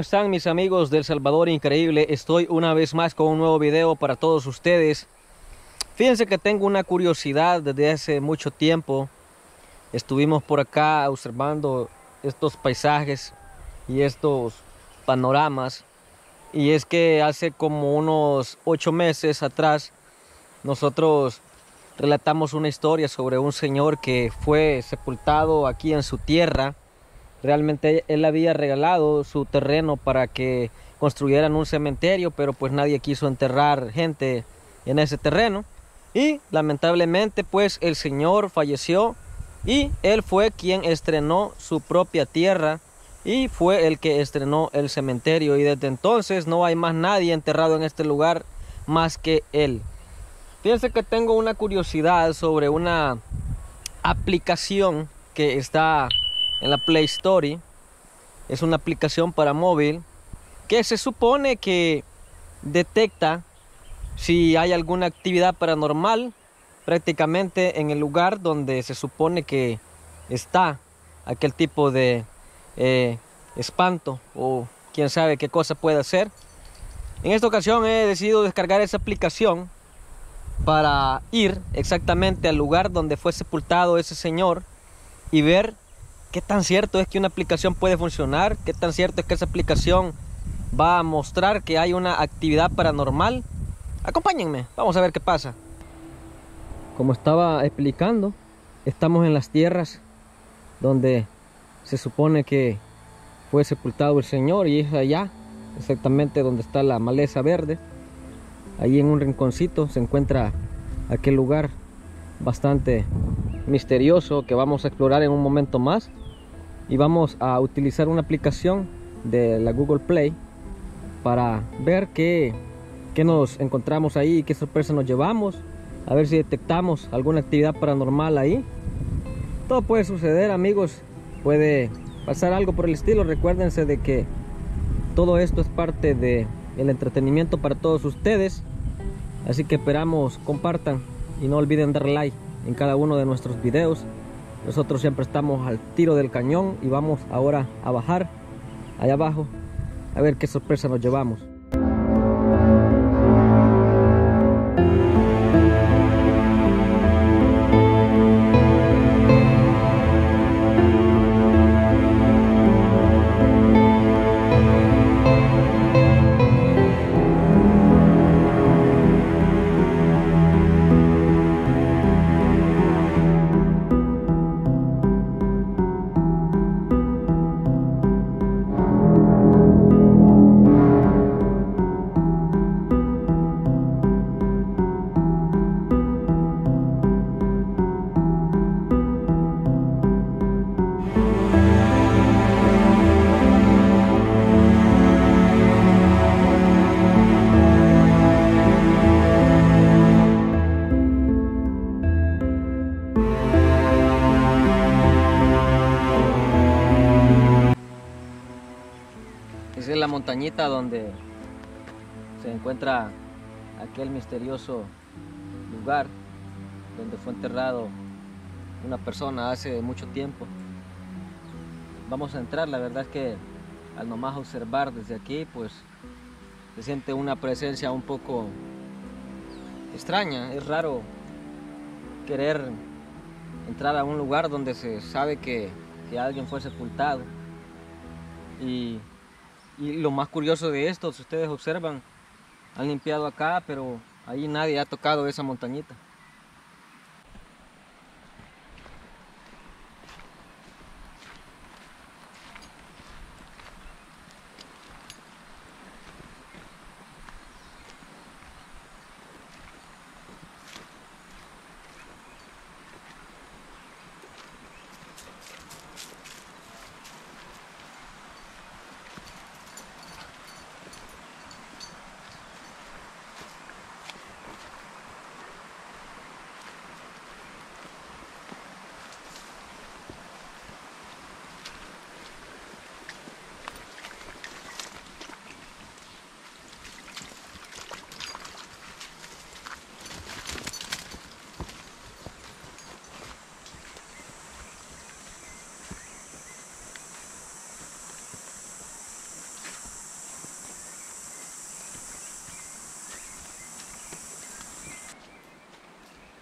¿cómo están mis amigos del Salvador Increíble? Estoy una vez más con un nuevo video para todos ustedes. Fíjense que tengo una curiosidad desde hace mucho tiempo. Estuvimos por acá observando estos paisajes y estos panoramas. Y es que hace como unos ocho meses atrás nosotros relatamos una historia sobre un señor que fue sepultado aquí en su tierra Realmente él había regalado su terreno para que construyeran un cementerio, pero pues nadie quiso enterrar gente en ese terreno. Y lamentablemente pues el señor falleció y él fue quien estrenó su propia tierra y fue el que estrenó el cementerio y desde entonces no hay más nadie enterrado en este lugar más que él. Fíjense que tengo una curiosidad sobre una aplicación que está en la Play Store. Es una aplicación para móvil que se supone que detecta si hay alguna actividad paranormal prácticamente en el lugar donde se supone que está aquel tipo de eh, espanto o quién sabe qué cosa puede hacer. En esta ocasión he decidido descargar esa aplicación para ir exactamente al lugar donde fue sepultado ese señor y ver ¿Qué tan cierto es que una aplicación puede funcionar? ¿Qué tan cierto es que esa aplicación va a mostrar que hay una actividad paranormal? Acompáñenme, vamos a ver qué pasa. Como estaba explicando, estamos en las tierras donde se supone que fue sepultado el Señor y es allá, exactamente donde está la maleza verde. Ahí en un rinconcito se encuentra aquel lugar bastante misterioso que vamos a explorar en un momento más y vamos a utilizar una aplicación de la Google Play para ver qué, qué nos encontramos ahí, qué sorpresa nos llevamos, a ver si detectamos alguna actividad paranormal ahí. Todo puede suceder amigos, puede pasar algo por el estilo, recuérdense de que todo esto es parte del el entretenimiento para todos ustedes, así que esperamos compartan y no olviden dar like en cada uno de nuestros videos. Nosotros siempre estamos al tiro del cañón y vamos ahora a bajar allá abajo a ver qué sorpresa nos llevamos. Donde se encuentra aquel misterioso lugar donde fue enterrado una persona hace mucho tiempo. Vamos a entrar, la verdad es que al nomás observar desde aquí, pues se siente una presencia un poco extraña. Es raro querer entrar a un lugar donde se sabe que, que alguien fue sepultado. Y y lo más curioso de esto, si ustedes observan, han limpiado acá, pero ahí nadie ha tocado esa montañita.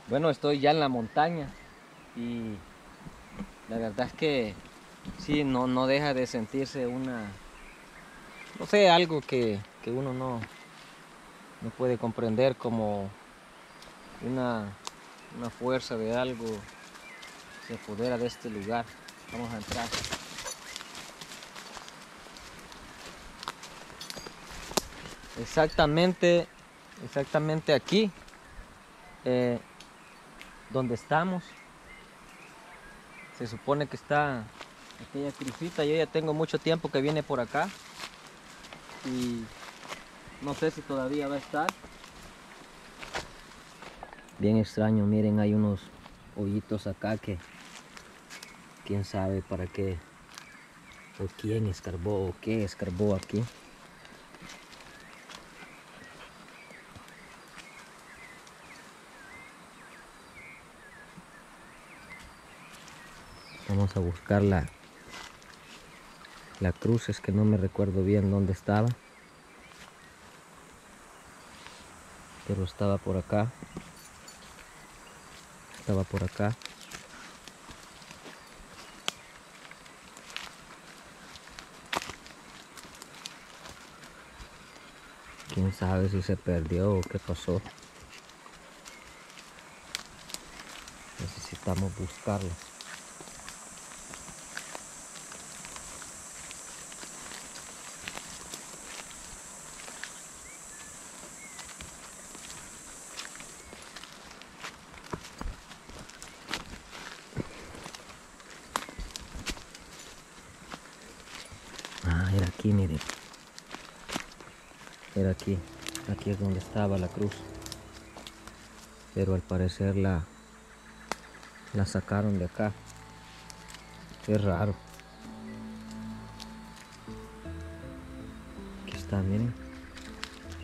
Bueno, estoy ya en la montaña y la verdad es que sí, no, no deja de sentirse una, no sé, algo que, que uno no, no puede comprender como una, una fuerza de algo se apodera de este lugar. Vamos a entrar. Exactamente, exactamente aquí. Eh, donde estamos. Se supone que está aquella crucita. Yo ya tengo mucho tiempo que viene por acá. Y no sé si todavía va a estar. Bien extraño, miren, hay unos hoyitos acá que quién sabe para qué o quién escarbó o qué escarbó aquí. Vamos a buscar la, cruz, es que no me recuerdo bien dónde estaba. Pero estaba por acá. Estaba por acá. Quién sabe si se perdió o qué pasó. Necesitamos buscarla. aquí, miren. Era aquí. Aquí donde estaba la cruz. Pero al parecer la, la sacaron de acá. Qué raro. Aquí está, miren.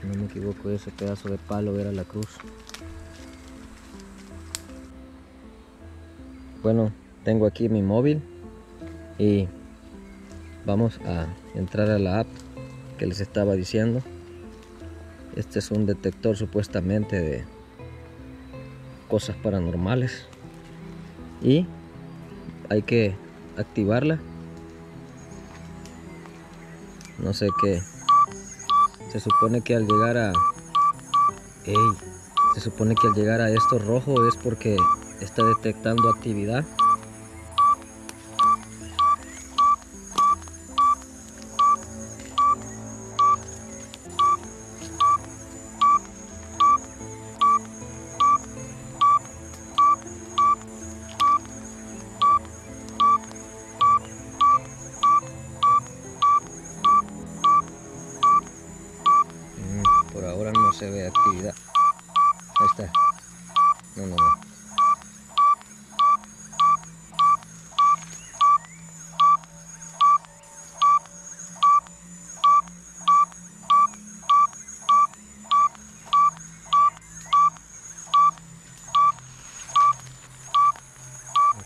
Si no me equivoco, ese pedazo de palo era la cruz. Bueno, tengo aquí mi móvil y vamos a entrar a la app que les estaba diciendo este es un detector supuestamente de cosas paranormales. Y hay que activarla. No sé qué. Se supone que al llegar a se supone que al llegar a esto rojo es porque está detectando actividad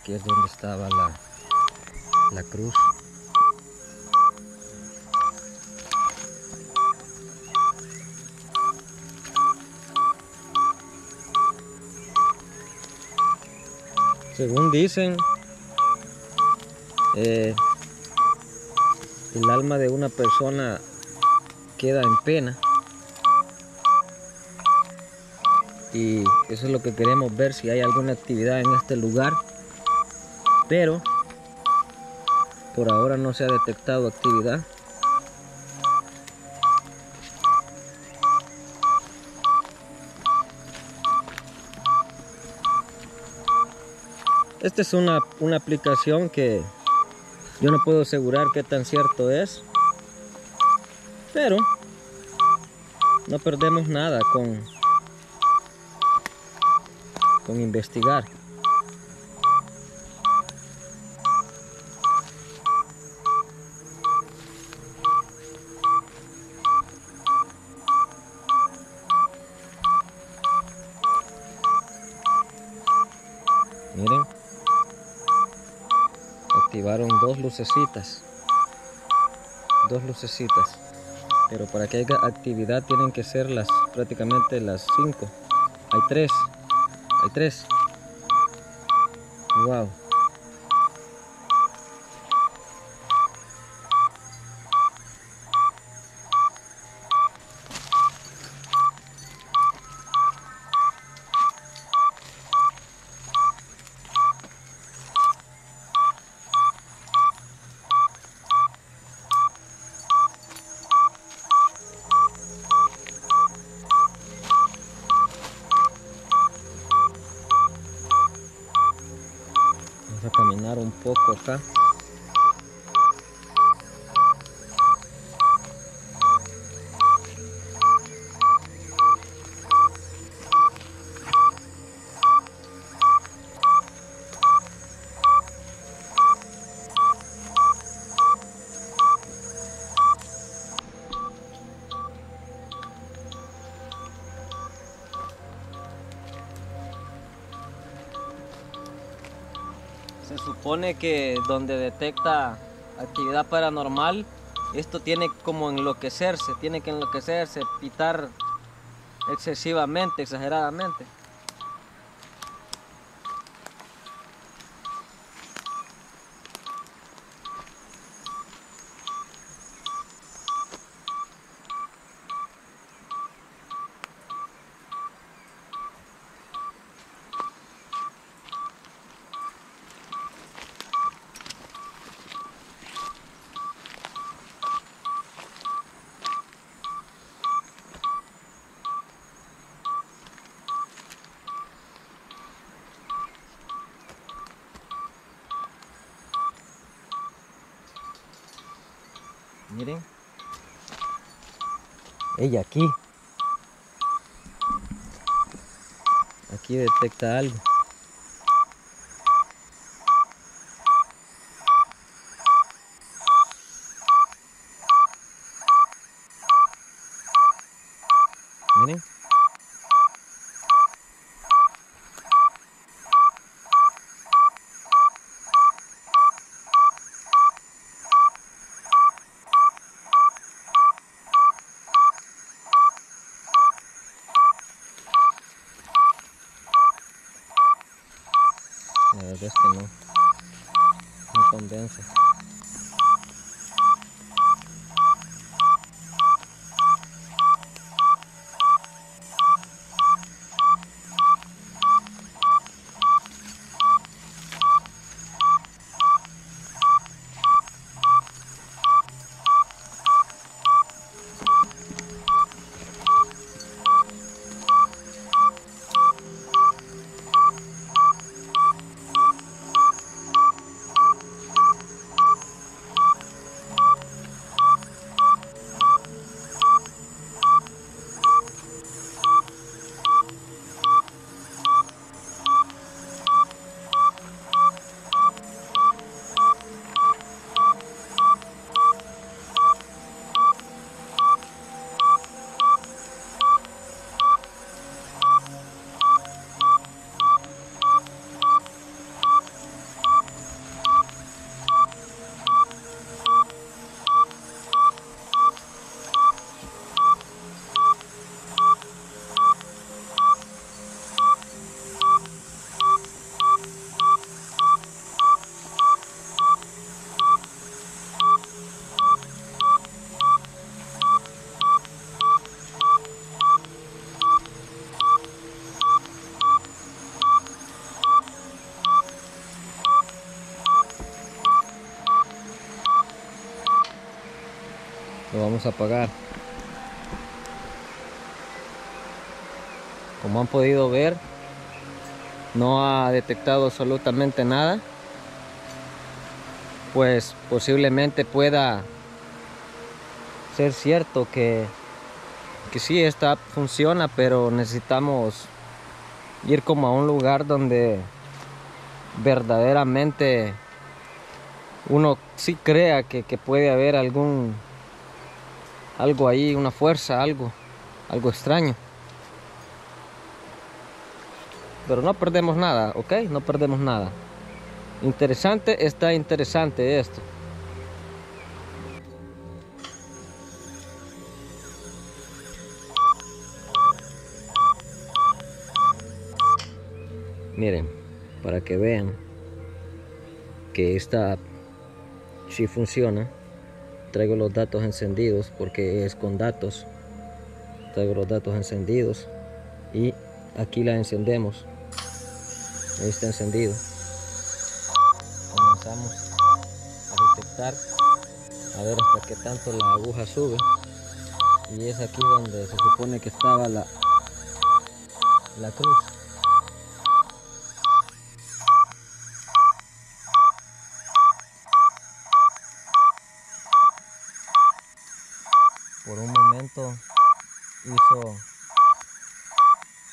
Aquí es donde estaba la, la cruz. Según dicen, eh, el alma de una persona queda en pena. Y eso es lo que queremos ver, si hay alguna actividad en este lugar. Pero por ahora no se ha detectado actividad. Esta es una, aplicación que yo no puedo asegurar qué tan cierto es. Pero no perdemos nada con, con investigar. Lucecitas dos lucecitas pero para que haya actividad tienen que ser las prácticamente las 5 hay tres Hay tres. Wow. Poco. Se supone que donde detecta actividad paranormal, esto tiene como enloquecerse, tiene que enloquecerse, pitar excesivamente, exageradamente. Miren. Ella aquí. Aquí detecta algo. Vamos a apagar. Como han podido ver, no ha detectado absolutamente nada. Pues posiblemente pueda ser cierto que, que sí, esta funciona, pero necesitamos ir como a un lugar donde verdaderamente uno sí crea que, que puede haber algún algo ahí, una fuerza, algo, algo extraño. Pero no perdemos nada, ¿ok? No perdemos nada. Interesante, está interesante esto. Miren, para que vean que esta sí funciona. Traigo los datos encendidos porque es con datos. Traigo los datos encendidos y aquí la encendemos. Ahí está encendido. Comenzamos a detectar a ver hasta qué tanto la aguja sube y es aquí donde se supone que estaba la la cruz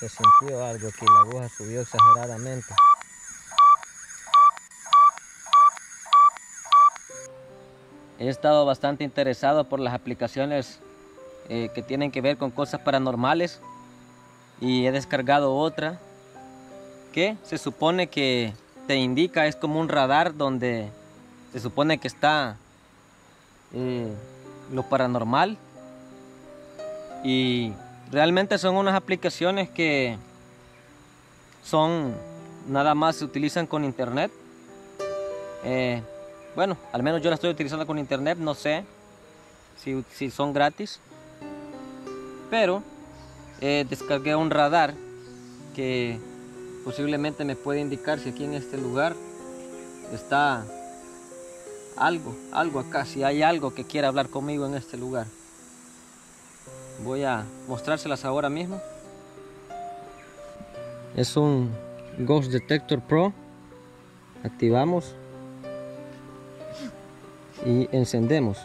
se sintió algo que la aguja subió exageradamente. He estado bastante interesado por las aplicaciones eh, que tienen que ver con cosas paranormales y he descargado otra que se supone que te indica, es como un radar donde se supone que está eh, lo paranormal y realmente son unas aplicaciones que son nada más se utilizan con internet eh, bueno al menos yo la estoy utilizando con internet no sé si, si son gratis pero eh, descargué un radar que posiblemente me puede indicar si aquí en este lugar está algo, algo acá, si hay algo que quiera hablar conmigo en este lugar. Voy a mostrárselas ahora mismo. Es un Ghost Detector Pro. Activamos y encendemos.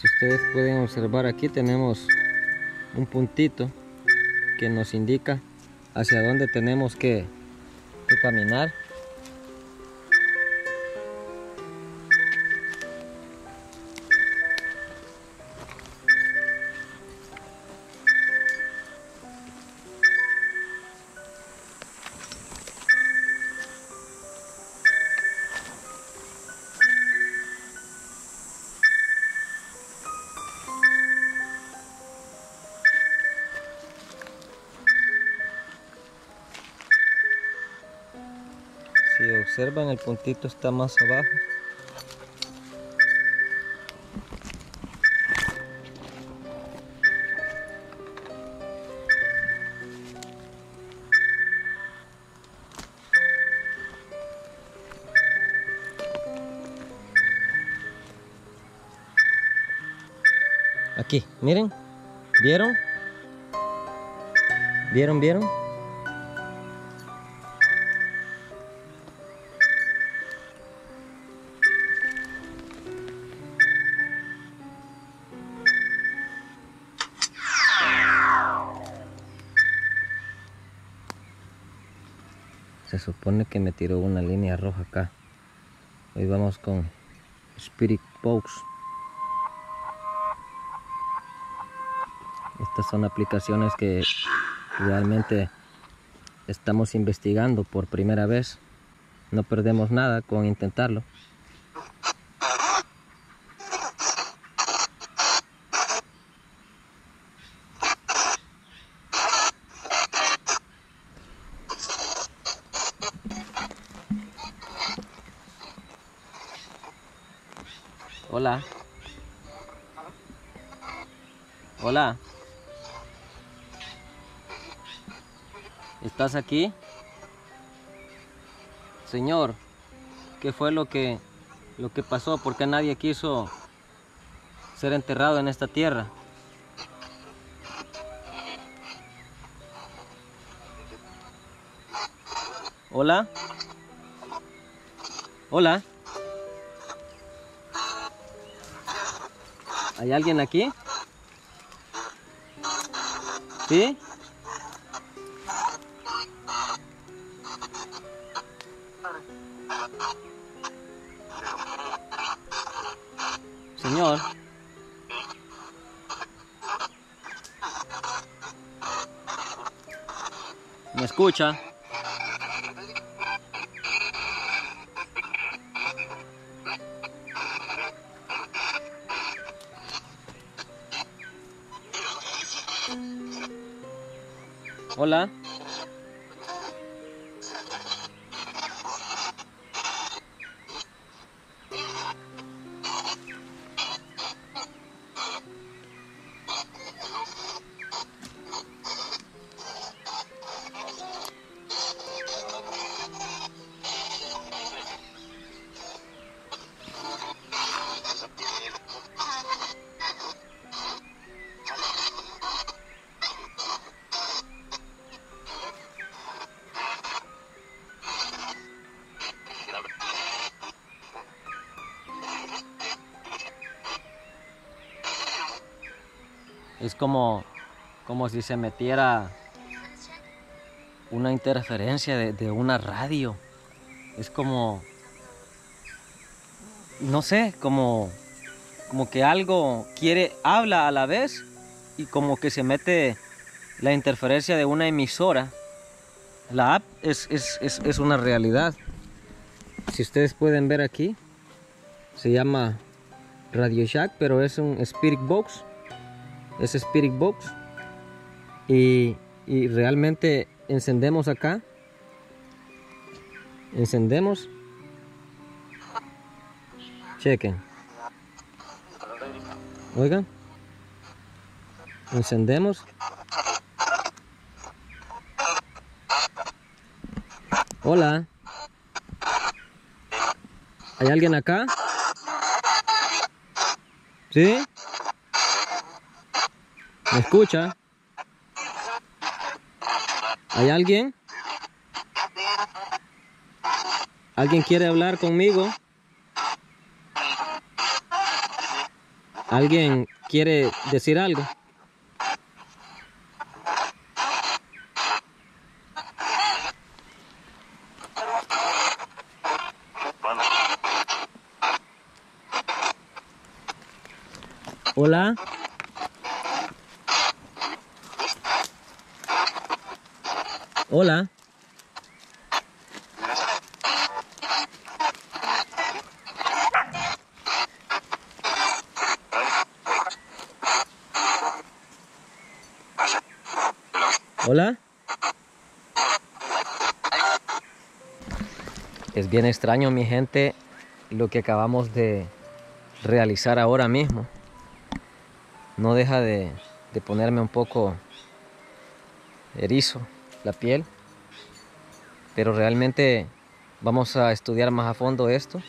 si ustedes pueden observar aquí tenemos un puntito que nos indica hacia dónde tenemos que, que caminar observan el puntito está más abajo. Aquí, miren. ¿Vieron? ¿Vieron, vieron? Supone que me tiró una línea roja acá. Hoy vamos con Spirit Box. Estas son aplicaciones que realmente estamos investigando por primera vez. No perdemos nada con intentarlo. Hola. Hola. ¿Estás aquí? Señor, ¿qué fue lo que lo que pasó? ¿Por qué nadie quiso ser enterrado en esta tierra? Hola. Hola. ¿Hay alguien aquí? ¿Sí? Señor. ¿Me escucha? Hola. Es como, como si se metiera una interferencia de, de una radio. Es como, no sé, como, como que algo quiere, habla a la vez y como que se mete la interferencia de una emisora. La app es, es, es, es una realidad. Si ustedes pueden ver aquí, se llama Radio Shack, pero es un Spirit Box. Es Spirit Box. Y, y realmente encendemos acá. Encendemos. Chequen. Oigan. Encendemos. Hola. ¿Hay alguien acá? ¿Sí? ¿Me escucha? ¿Hay alguien? ¿Alguien quiere hablar conmigo? ¿Alguien quiere decir algo? Hola. Hola. Hola. Es bien extraño, mi gente, lo que acabamos de realizar ahora mismo. No deja de, de ponerme un poco erizo la piel. Pero realmente vamos a estudiar más a fondo esto.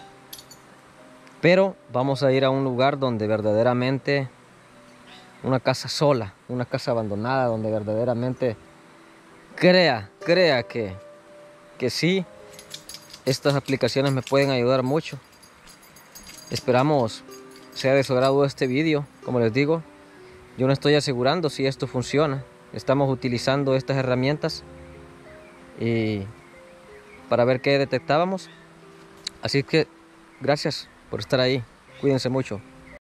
Pero vamos a ir a un lugar donde verdaderamente una casa sola, una casa abandonada, donde verdaderamente crea, crea que, que sí, estas aplicaciones me pueden ayudar mucho. Esperamos sea de su agrado este vídeo, como les digo, yo no estoy asegurando si esto funciona. Estamos utilizando estas herramientas y para ver qué detectábamos. Así que gracias por estar ahí. Cuídense mucho.